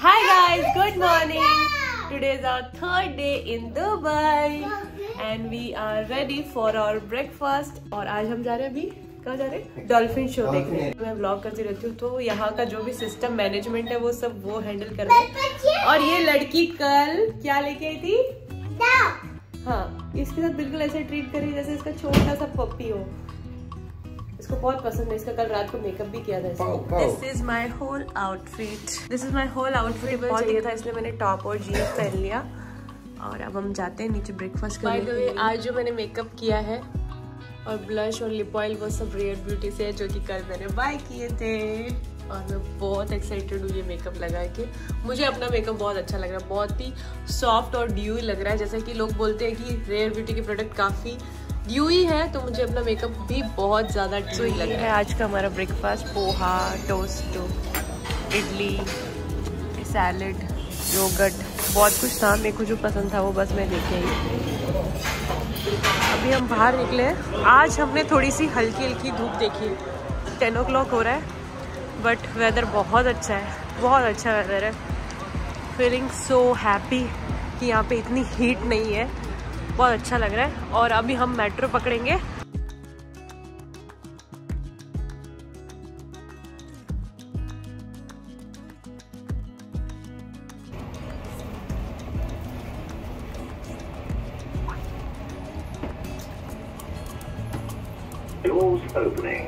Hi guys, good morning. Today is our third day in Dubai and we are ready for our breakfast. और आज हम जा रहे हैं अभी कहाँ जा रहे हैं? डॉल्फिन शो देखने। मैं व्लॉग करती रहती हूँ तो यहाँ का जो भी सिस्टम मैनेजमेंट है वो सब वो हैंडल कर रहे हैं। और ये लड़की कल क्या लेके आई थी? हाँ इसके साथ बिल्कुल ऐसे ट्रीट करी जैसे इसका छोटा सा पप्पी हो। इसको बहुत पसंद है इसका कल रात को मेकअप भी किया था this is my whole outfit this is my whole outfit बहुत चाहिए था इसलिए मैंने टॉप और जीन्स पहन लिया। और अब हम जाते हैं नीचे ब्रेकफास्ट करने के लिए। आज जो मैंने मेकअप किया है और ब्लश और लिप ऑयल वो सब रेयर ब्यूटी से है जो कि कल मैंने बाय किए थे। और मैं बहुत एक्साइटेड हूँ ये मेकअप लगा के। मुझे अपना मेकअप बहुत अच्छा लग रहा है। बहुत ही सॉफ्ट और ड्यू लग रहा है। जैसे कि लोग बोलते हैं कि रेयर ब्यूटी के प्रोडक्ट काफ़ी ड्यू ही है तो मुझे अपना मेकअप भी बहुत ज़्यादा ड्यू so, लग रहा है आज का हमारा breakfast poha toast idli salad yogurt बहुत कुछ था मेरे को जो पसंद था वो बस मैं लेके आई अभी हम बाहर निकले हैं। आज हमने थोड़ी सी हल्की हल्की धूप देखी। टेन ओ क्लॉक हो रहा है बट वेदर बहुत अच्छा है बहुत अच्छा वेदर है। फीलिंग सो हैप्पी कि यहाँ पे इतनी हीट नहीं है। बहुत अच्छा लग रहा है और अभी हम मेट्रो पकड़ेंगे Doors opening.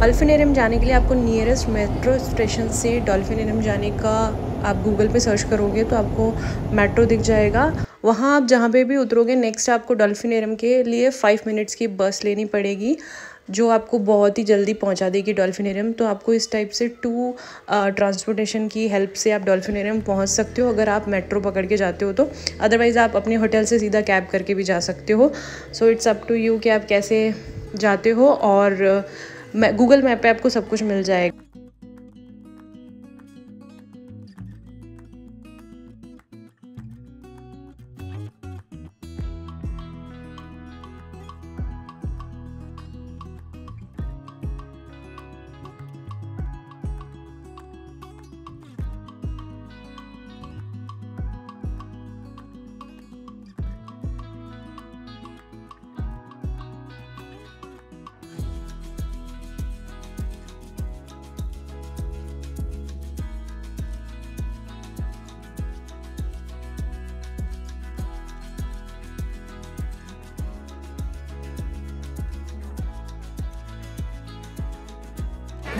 डॉल्फिनेरियम जाने के लिए आपको नियरेस्ट मेट्रो स्टेशन से डॉल्फिनेरियम जाने का आप गूगल पे सर्च करोगे तो आपको मेट्रो दिख जाएगा। वहाँ आप जहाँ पे भी उतरोगे नेक्स्ट आपको डॉल्फिनेरियम के लिए फाइव मिनट्स की बस लेनी पड़ेगी, जो आपको बहुत ही जल्दी पहुँचा देगी डॉल्फिनेरियम तो आपको इस टाइप से टू ट्रांसपोर्टेशन की हेल्प से आप डॉल्फिनेरियम पहुँच सकते हो, अगर आप मेट्रो पकड़ के जाते हो तो। अदरवाइज़ आप अपने होटल से सीधा कैब करके भी जा सकते हो। So it's up to you कि आप कैसे जाते हो और गूगल मैप पे आपको सब कुछ मिल जाएगा।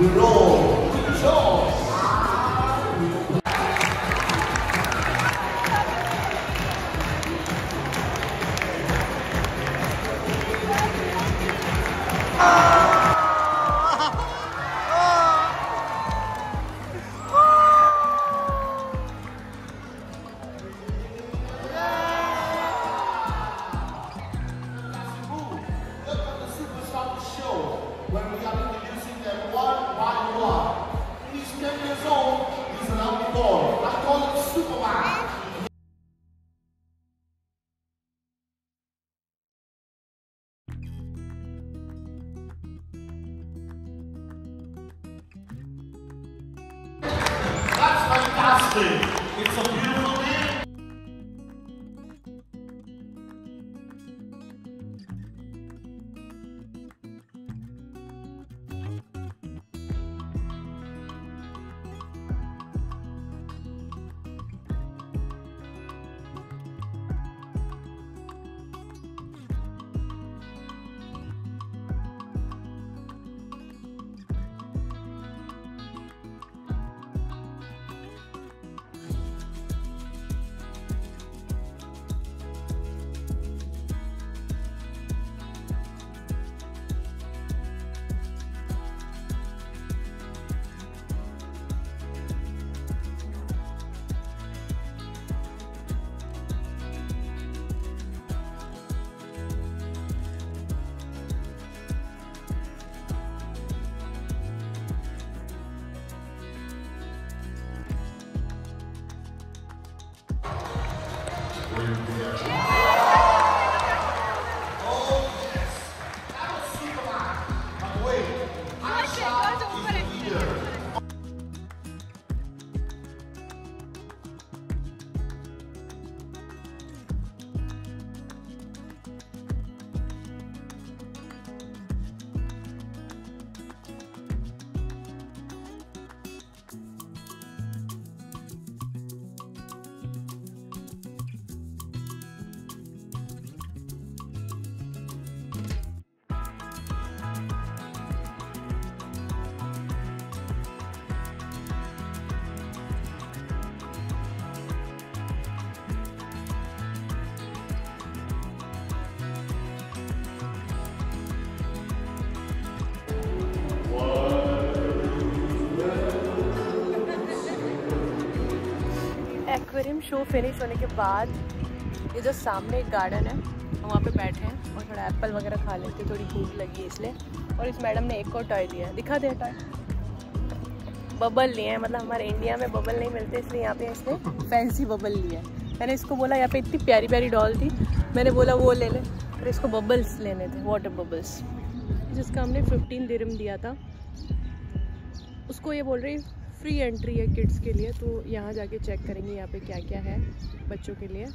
늘어 fantastic. It's a beautiful show finish होने के बाद ये जो सामने एक गार्डन है, हम वहाँ पे बैठे हैं और थोड़ा एप्पल वगैरह खा लेते थोड़ी भूख लगी इसलिए। और इस मैडम ने एक और टॉय दिया है। दिखा दे टॉय बबल लिए हैं मतलब हमारे इंडिया में बबल नहीं मिलते, इसलिए यहाँ पे इसने फैंसी बबल लिया है। मैंने इसको बोला, यहाँ पे इतनी प्यारी प्यारी डॉल थी। मैंने बोला, वो ले ले। फिर इसको बबल्स लेने थे वाटर बबल्स जिसका हमने फिफ्टीन दिरम दिया था। उसको ये बोल रही फ्री एंट्री है किड्स के लिए तो यहाँ जाके चेक करेंगे यहाँ पे क्या क्या है बच्चों के लिए।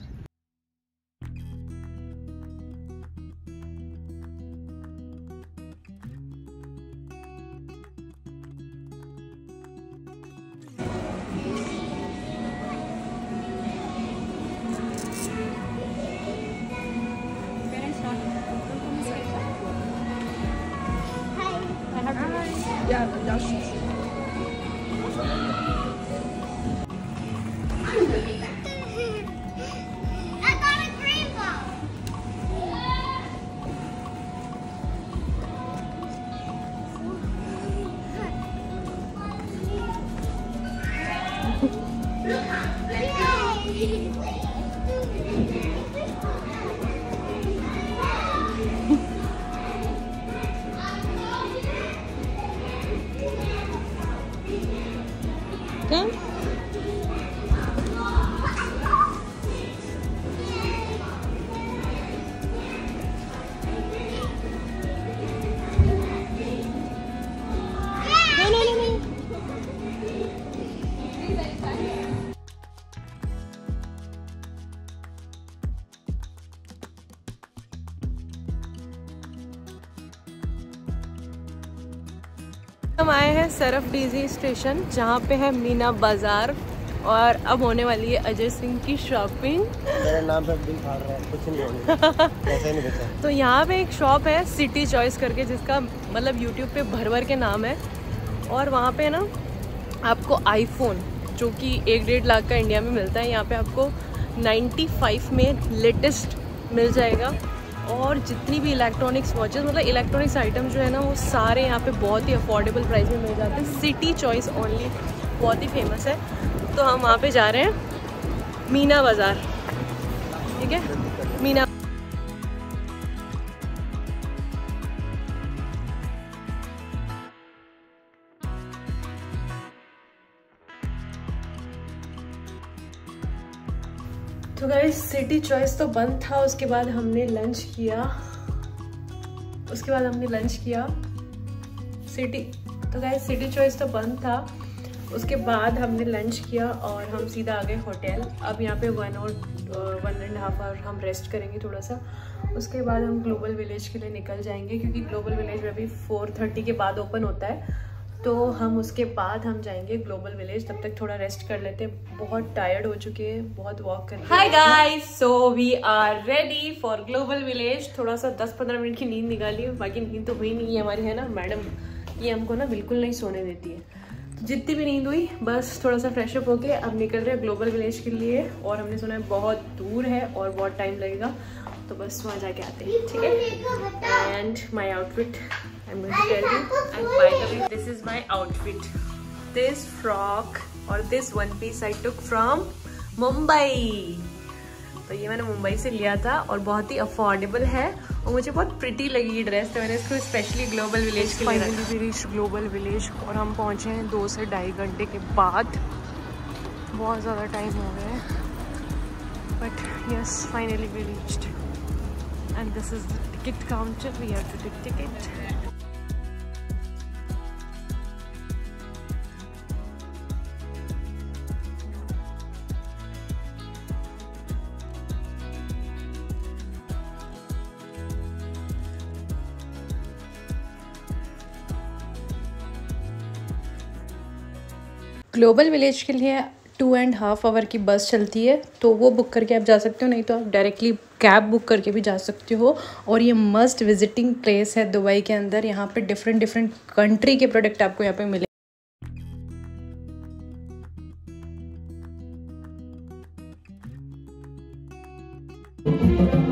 I हम आए हैं सरफ डीजी स्टेशन जहाँ पे है मीना बाज़ार और अब होने वाली है अजय सिंह की शॉपिंग मेरे नाम पे फाड़ रहा है कुछ नहीं पैसे नहीं बचा तो यहाँ पे एक शॉप है सिटी चॉइस करके जिसका मतलब यूट्यूब पे भर भर के नाम है। और वहाँ पे ना आपको आईफोन जो कि एक डेढ़ लाख का इंडिया में मिलता है यहाँ पे आपको 95 में लेटेस्ट मिल जाएगा। और जितनी भी इलेक्ट्रॉनिक्स वॉचेस मतलब इलेक्ट्रॉनिक्स आइटम जो है ना, वो सारे यहाँ पे बहुत ही अफोर्डेबल प्राइस में मिल जाते हैं। सिटी चॉइस ओनली बहुत ही फ़ेमस है। तो हम वहाँ पे जा रहे हैं, मीना बाज़ार। ठीक है? तो गाइस सिटी चॉइस तो बंद था, उसके बाद हमने लंच किया। उसके बाद हमने लंच किया। सिटी तो गाइस सिटी चॉइस तो बंद था। उसके बाद हमने लंच किया और हम सीधा आ गए होटल अब यहाँ पे वन और वन एंड हाफ़ आवर हम रेस्ट करेंगे थोड़ा सा उसके बाद हम ग्लोबल विलेज के लिए निकल जाएँगे, क्योंकि ग्लोबल विलेज में अभी फोर थर्टी के बाद ओपन होता है। तो हम उसके बाद हम जाएँगे ग्लोबल विलेज तब तक थोड़ा रेस्ट कर लेते हैं। बहुत टायर्ड हो चुके हैं बहुत वॉक कर hi guys so we are ready for global village थोड़ा सा 10-15 मिनट की नींद निकाली। बाकी नींद तो हुई नहीं है हमारी है ना? मैडम ये हमको ना बिल्कुल नहीं सोने देती है। तो जितनी भी नींद हुई बस थोड़ा सा फ्रेशअप होके अब निकल रहे हैं ग्लोबल विलेज के लिए। और हमने सुना है बहुत दूर है और बहुत टाइम लगेगा। तो बस वहाँ जाके आते हैं ठीक है? And my outfit this is my outfit this frock और this one piece I took from Mumbai तो ये मैंने मुंबई से लिया था और बहुत ही अफोर्डेबल है और मुझे बहुत प्रिटी लगी ये ड्रेस तो मैंने इसको specially global village global village और हम पहुँचे हैं दो से ढाई घंटे के बाद। बहुत ज़्यादा टाइम हो गया है। But yes finally we village and this is the ticket counter we have to tick ticket global village के लिए टू एंड हाफ़ आवर की बस चलती है तो वो बुक करके आप जा सकते हो, नहीं तो आप डायरेक्टली कैब बुक करके भी जा सकते हो। और ये मस्ट विजिटिंग प्लेस है दुबई के अंदर, यहाँ पे डिफरेंट डिफरेंट कंट्री के प्रोडक्ट आपको यहाँ पे मिले। Thank